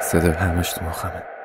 صدای همش تو مخمه.